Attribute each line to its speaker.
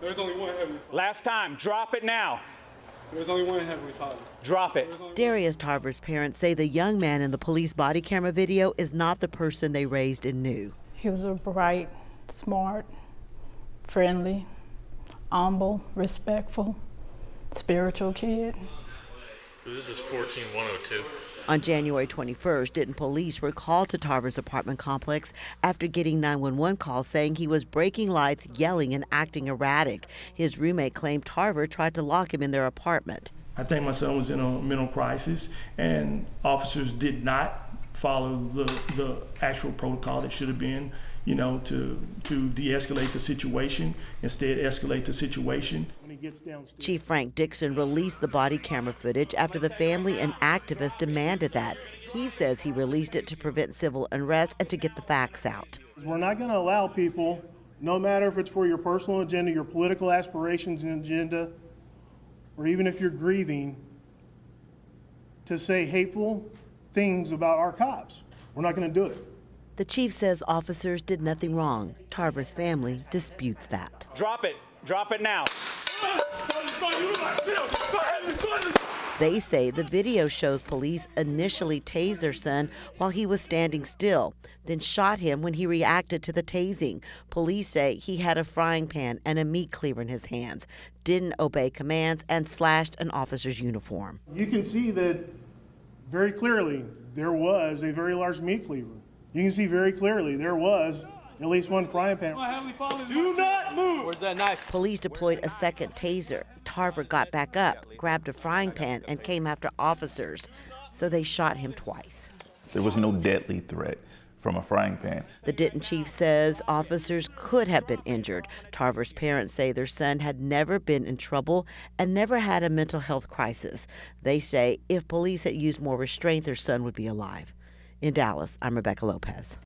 Speaker 1: There's only one Heavenly Father.
Speaker 2: Last time, drop it now.
Speaker 1: There's only one Heavenly Father.
Speaker 2: Drop it.
Speaker 3: Darius Tarver's parents say the young man in the police body camera video is not the person they raised and knew.
Speaker 4: He was a bright, smart, friendly, humble, respectful, spiritual kid.
Speaker 5: This is 14102.
Speaker 3: On January 21st, Denton police were called to Tarver's apartment complex after getting 911 calls saying he was breaking lights, yelling, and acting erratic. His roommate claimed Tarver tried to lock him in their apartment.
Speaker 6: I think my son was in a mental crisis, and officers did not follow the, the actual protocol that should have been, you know, to, to de-escalate the situation, instead escalate the situation. When he gets downstairs.
Speaker 3: Chief Frank Dixon released the body camera footage after the family and activists demanded that. He says he released it to prevent civil unrest and to get the facts out.
Speaker 7: We're not going to allow people, no matter if it's for your personal agenda, your political aspirations and agenda, or even if you're grieving, to say hateful things about our cops. We're not going to do it.
Speaker 3: The chief says officers did nothing wrong. Tarver's family disputes that.
Speaker 2: Drop it. Drop it now.
Speaker 3: They say the video shows police initially tased their son while he was standing still, then shot him when he reacted to the tasing. Police say he had a frying pan and a meat cleaver in his hands, didn't obey commands, and slashed an officer's uniform.
Speaker 7: You can see that very clearly there was a very large meat cleaver. You can see very clearly there was at least one frying pan.
Speaker 1: Do not move.
Speaker 2: Where's that knife?
Speaker 3: Police deployed a second taser. Tarver got back up, grabbed a frying pan, and came after officers. So they shot him twice.
Speaker 8: There was no deadly threat from a frying pan.
Speaker 3: The Denton chief says officers could have been injured. Tarver's parents say their son had never been in trouble and never had a mental health crisis. They say if police had used more restraint, their son would be alive. In Dallas, I'm Rebecca Lopez.